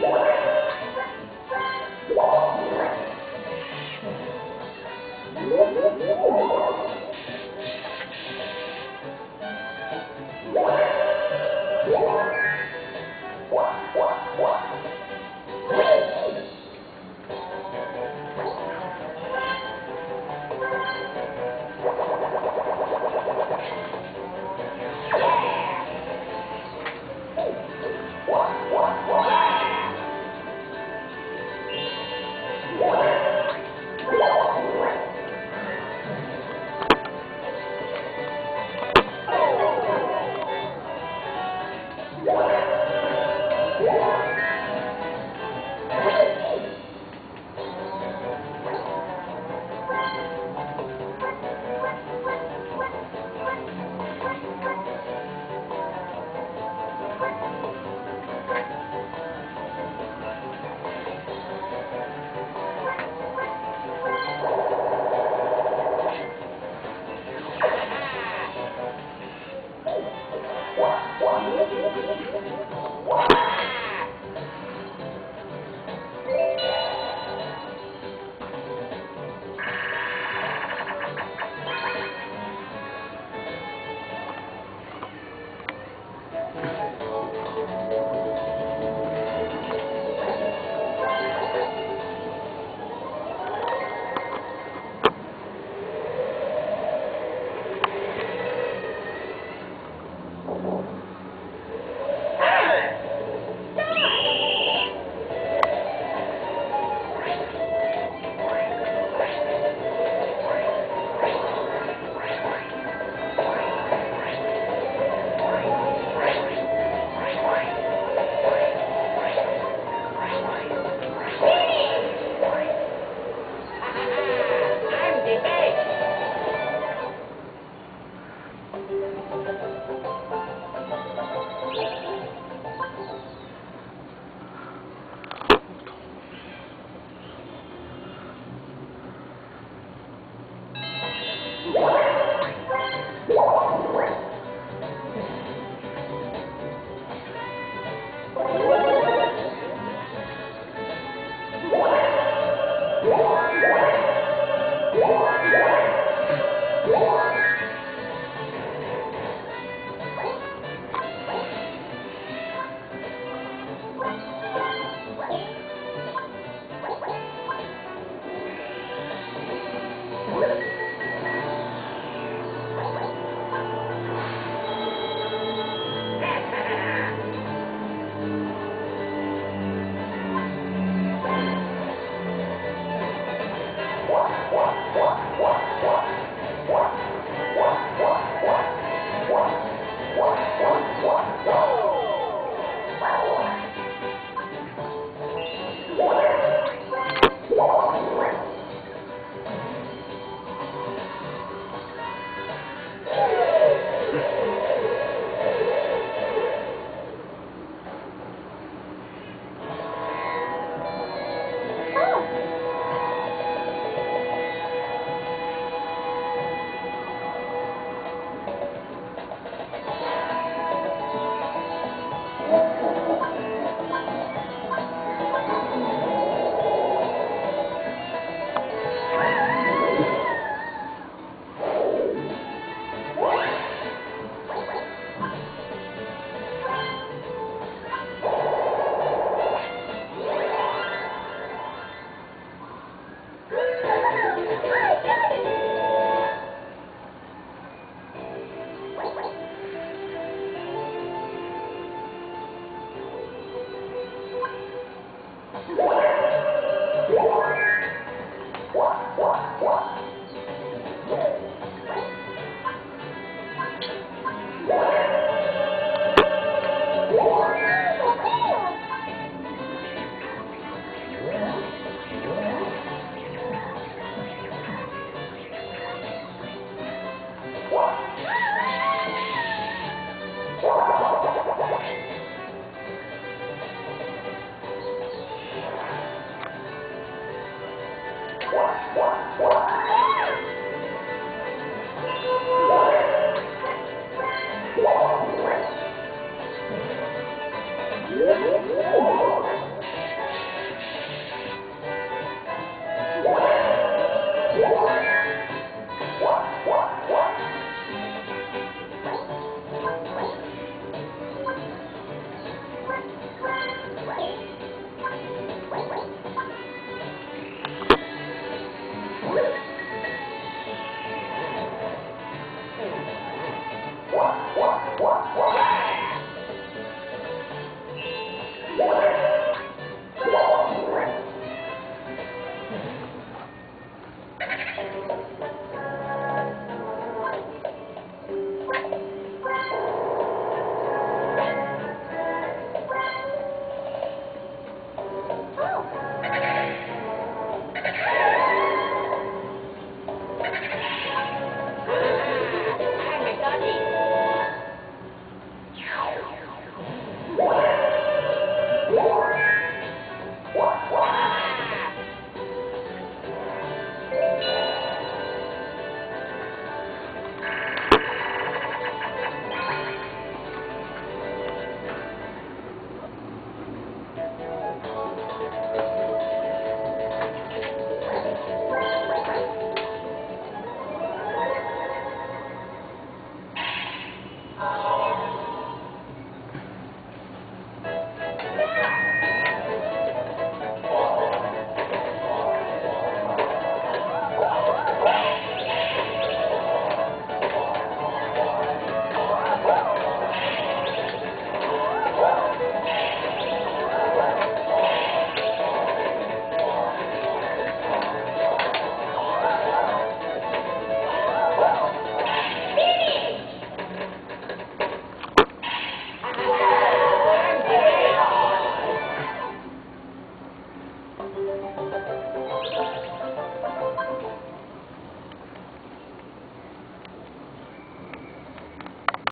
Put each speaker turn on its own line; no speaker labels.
Thank you. Oh, my God. Thank you.